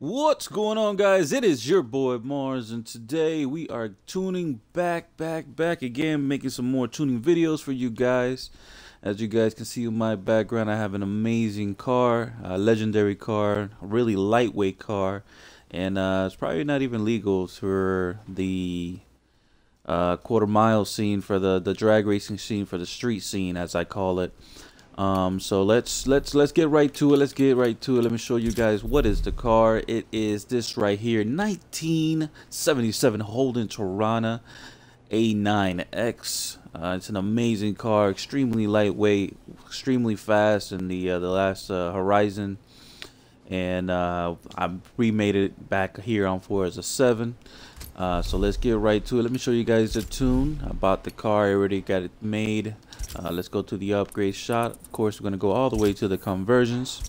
What's going on guys? It is your boy Marz and today we are tuning back, back, back again, making some more tuning videos for you guys. As you guys can see in my background, I have an amazing car, a legendary car, a really lightweight car, and uh, it's probably not even legal for the uh, quarter mile scene, for the, the drag racing scene, for the street scene as I call it. Um, so let's let's let's get right to it. Let's get right to it. Let me show you guys what is the car. It is this right here, 1977 Holden Torana A9X. Uh, it's an amazing car, extremely lightweight, extremely fast in the uh, the last uh, Horizon, and uh, I remade it back here on Forza seven. Uh, so let's get right to it. Let me show you guys the tune. I bought the car. I already got it made. Uh, let's go to the upgrade shot. Of course, we're going to go all the way to the conversions.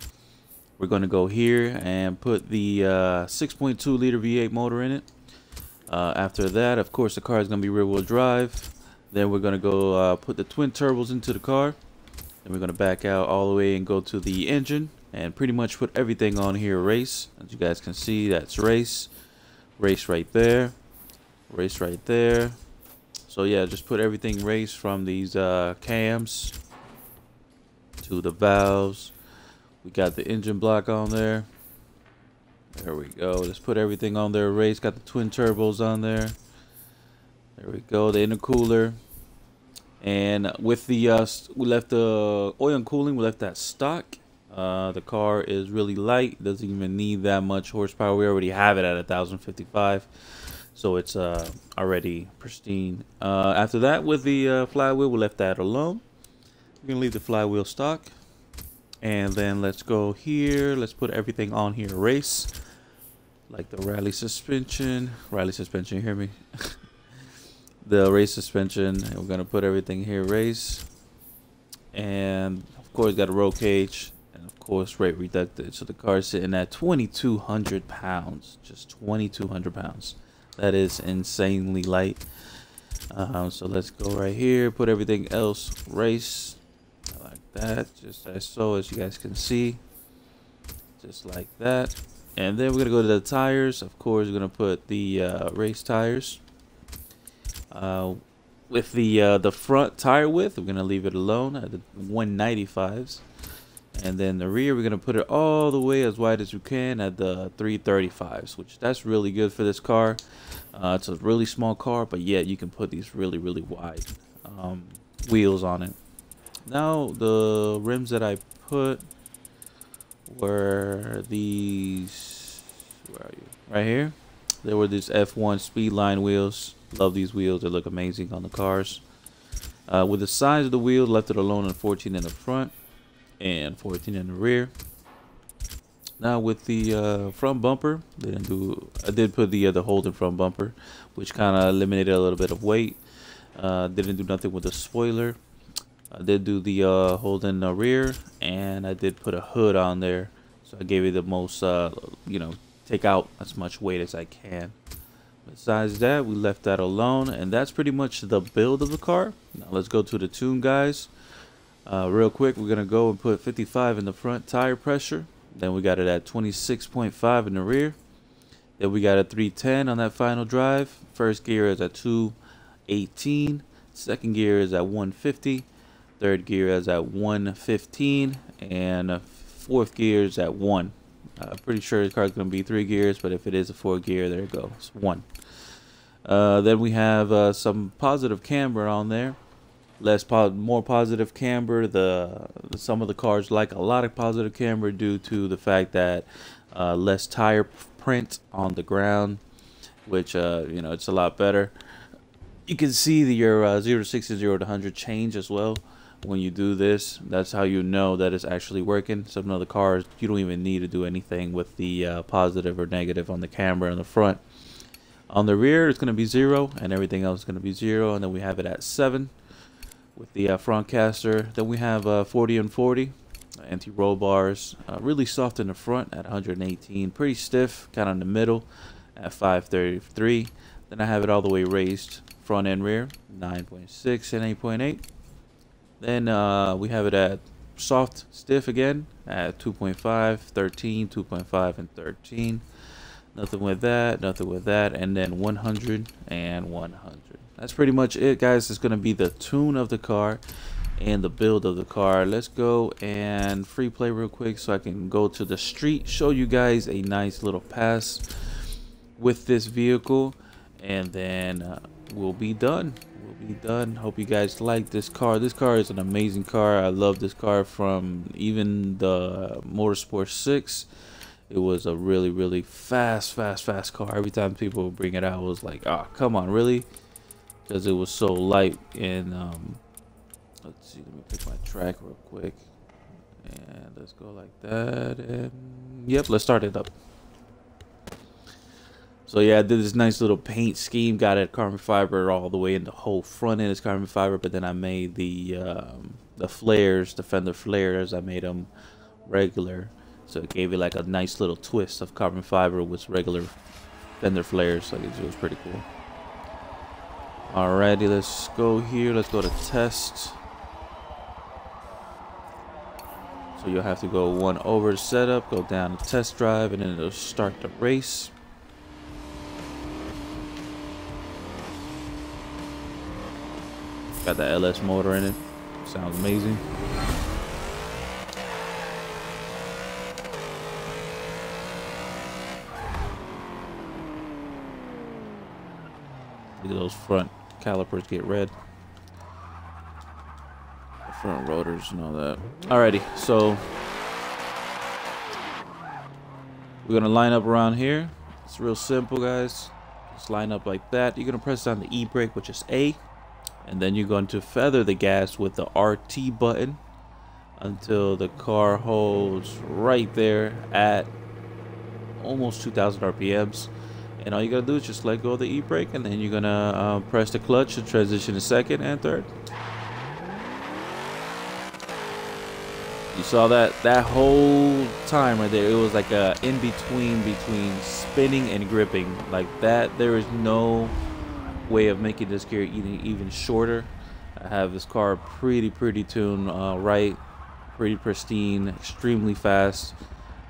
We're going to go here and put the 6.2 uh, liter V8 motor in it. Uh, after that, of course, the car is going to be rear wheel drive. Then we're going to go uh, put the twin turbos into the car. Then we're going to back out all the way and go to the engine and pretty much put everything on here race. As you guys can see, that's race. Race right there race right there so yeah just put everything race from these uh, cams to the valves. We got the engine block on there. There we go. Let's put everything on there race got the twin turbos on there. There we go. The intercooler. And with the uh, we left the oil and cooling. We left that stock. Uh, the car is really light. Doesn't even need that much horsepower. We already have it at 1055 so it's uh, already pristine. Uh, after that, with the uh, flywheel, we left that alone. We're gonna leave the flywheel stock, and then let's go here. Let's put everything on here. Race, like the rally suspension, rally suspension. You hear me? the race suspension. We're gonna put everything here. Race, and of course got a roll cage and of course rate reducted so the car is sitting at 2200 pounds just 2200 pounds that is insanely light. Um, so let's go right here put everything else race like that just as so as you guys can see just like that. And then we're gonna go to the tires. Of course we're gonna put the uh, race tires uh, with the uh, the front tire width. We're gonna leave it alone at the 195s and then the rear we're gonna put it all the way as wide as we can at the 335s which that's really good for this car. Uh, it's a really small car but yet you can put these really really wide um, wheels on it. Now the rims that I put were these where are you? Right here. They were these F1 Speedline wheels. Love these wheels. They look amazing on the cars. Uh, with the size of the wheel left it alone and 14 in the front and 14 in the rear. Now with the uh, front bumper, didn't do. I did put the uh, the Holden front bumper, which kind of eliminated a little bit of weight. Uh, didn't do nothing with the spoiler. I did do the uh, Holden uh, rear, and I did put a hood on there, so I gave it the most, uh, you know, take out as much weight as I can. Besides that, we left that alone, and that's pretty much the build of the car. Now let's go to the tune, guys. Uh, real quick, we're going to go and put 55 in the front tire pressure. Then we got it at 26.5 in the rear. Then we got a 310 on that final drive. First gear is at 218. Second gear is at 150. Third gear is at 115. And fourth gear is at 1. I'm pretty sure the car is going to be three gears, but if it is a four gear, there it goes. One. Uh, then we have uh, some positive camber on there less po more positive camber. The some of the cars like a lot of positive camber due to the fact that uh, less tire print on the ground, which uh, you know it's a lot better. You can see the, your uh, 0 to 60, 0 to 100 change as well when you do this. That's how you know that it's actually working. Some of the cars, you don't even need to do anything with the uh, positive or negative on the camber in the front. On the rear, it's going to be 0, and everything else is going to be 0, and then we have it at 7 with the uh, front caster. Then we have uh, 40 and 40 anti-roll bars. Uh, really soft in the front at 118. Pretty stiff, kind of in the middle at 533. Then I have it all the way raised front and rear, 9.6 and 8.8. Then uh, we have it at soft stiff again at 2.5, 13, 2.5, and 13. Nothing with that, nothing with that, and then 100 and 100. That's pretty much it, guys. It's going to be the tune of the car and the build of the car. Let's go and free play real quick so I can go to the street, show you guys a nice little pass with this vehicle, and then uh, we'll be done. We'll be done. Hope you guys like this car. This car is an amazing car. I love this car from even the Motorsport 6 it was a really really fast fast fast car every time people bring it out it was like oh come on really because it was so light and um let's see let me pick my track real quick and let's go like that and yep let's start it up so yeah, I did this nice little paint scheme. Got it carbon fiber all the way in the whole front end is carbon fiber, but then I made the um, the flares, the fender flares. I made them regular, so it gave it like a nice little twist of carbon fiber with regular fender flares. Like it was pretty cool. Alrighty, let's go here. Let's go to test. So you'll have to go one over setup, go down to test drive, and then it'll start the race. Got the LS motor in it. Sounds amazing. Look at those front calipers get red. Front rotors and all that. Alrighty, so we're gonna line up around here. It's real simple, guys. Just line up like that. You're gonna press down the e-brake, which is A, and then you're going to feather the gas with the RT button until the car holds right there at almost 2,000 RPMs and all you gotta do is just let go of the e-brake and then you're gonna uh, press the clutch to transition to second and third. You saw that that whole time right there it was like a in between between spinning and gripping. Like that there is no way of making this gear even even shorter. I have this car pretty pretty tuned uh, right pretty pristine extremely fast.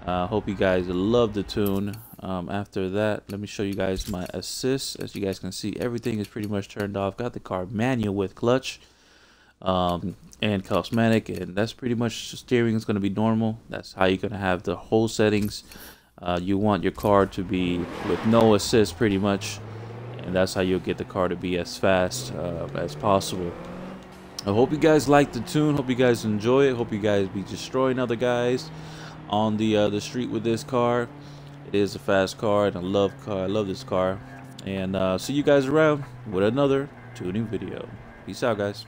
Uh, hope you guys love the tune um, after that let me show you guys my assist. As you guys can see everything is pretty much turned off. Got the car manual with clutch um, and cosmetic and that's pretty much steering is going to be normal. That's how you're going to have the whole settings. Uh, you want your car to be with no assist pretty much and that's how you'll get the car to be as fast uh, as possible. I hope you guys like the tune. Hope you guys enjoy it. Hope you guys be destroying other guys on the uh, the street with this car it is a fast car, and I love car. I love this car. And uh, see you guys around with another tuning video. Peace out, guys.